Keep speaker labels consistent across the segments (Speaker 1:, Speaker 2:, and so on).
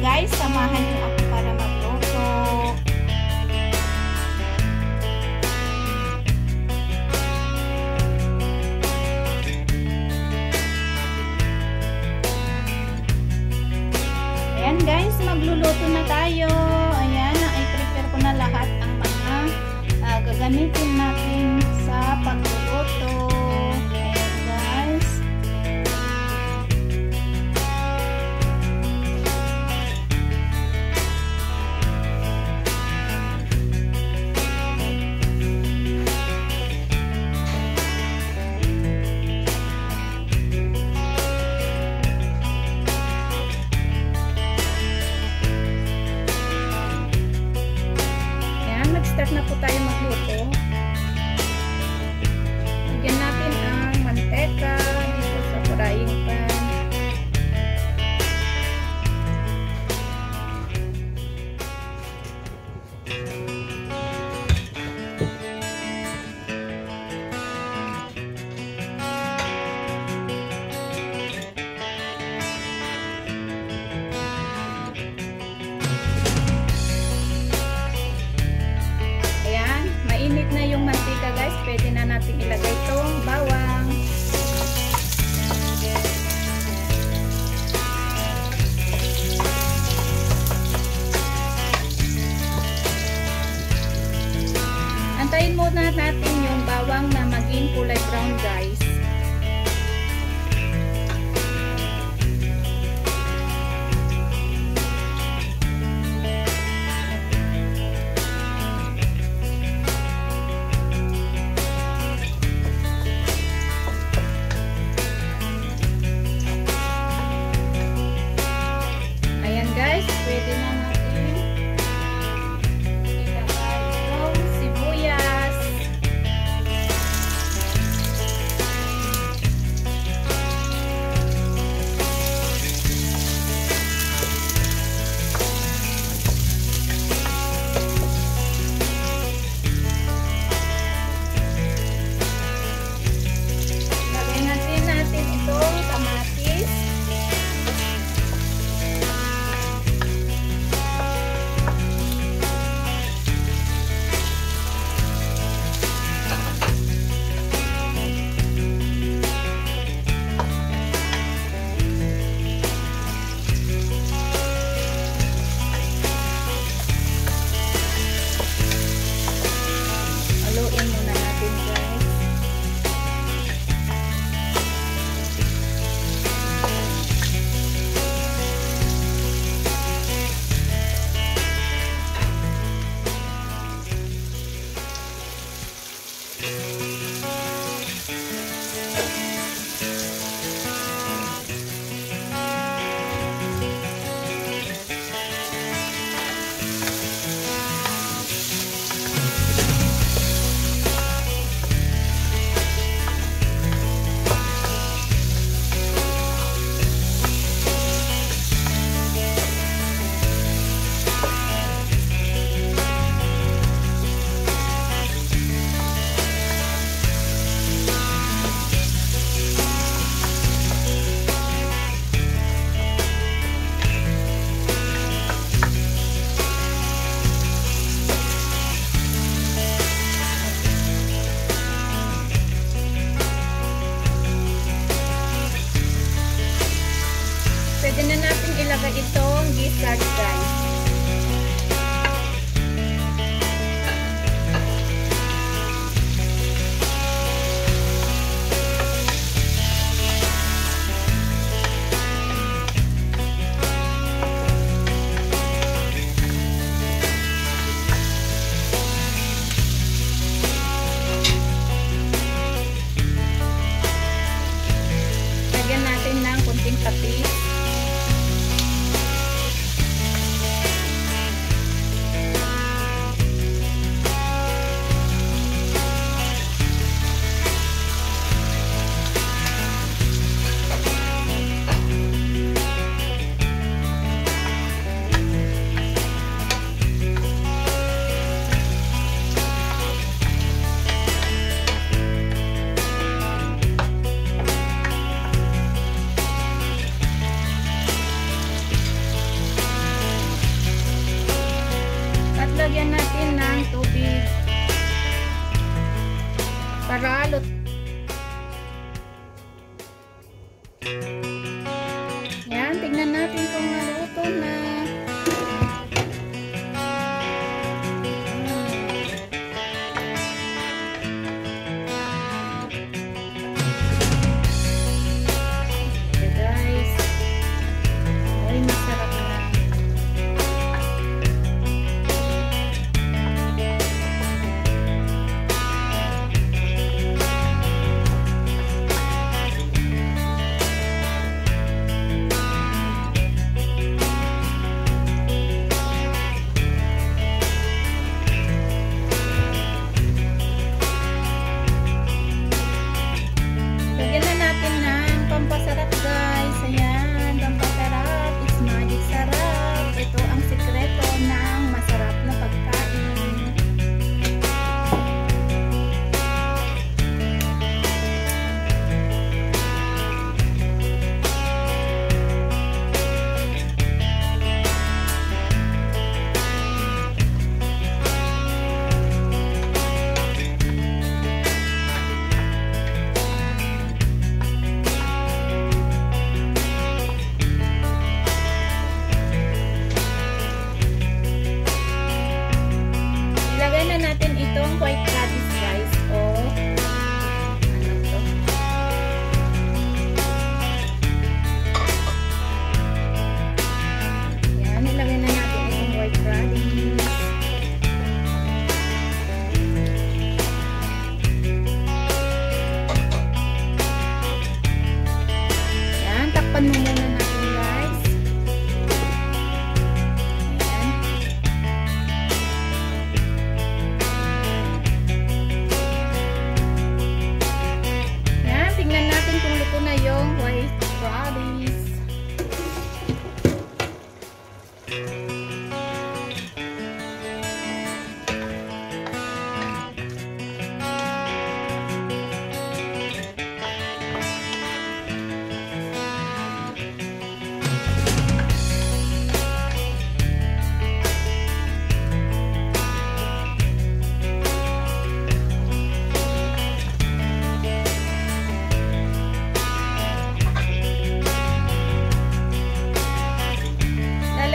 Speaker 1: guys, samahan niyo ako para matuto. Ayan guys, magluluto na tayo. Ayan, i-prepare ko na lahat ang mga uh, gagamitin natin sa pagluluto. na natin ilagay ito At lagyan natin ng tubig. Para lut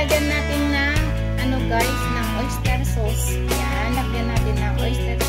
Speaker 1: lalagyan natin ng ano guys, ng oyster sauce. Yan, lagyan natin ng oyster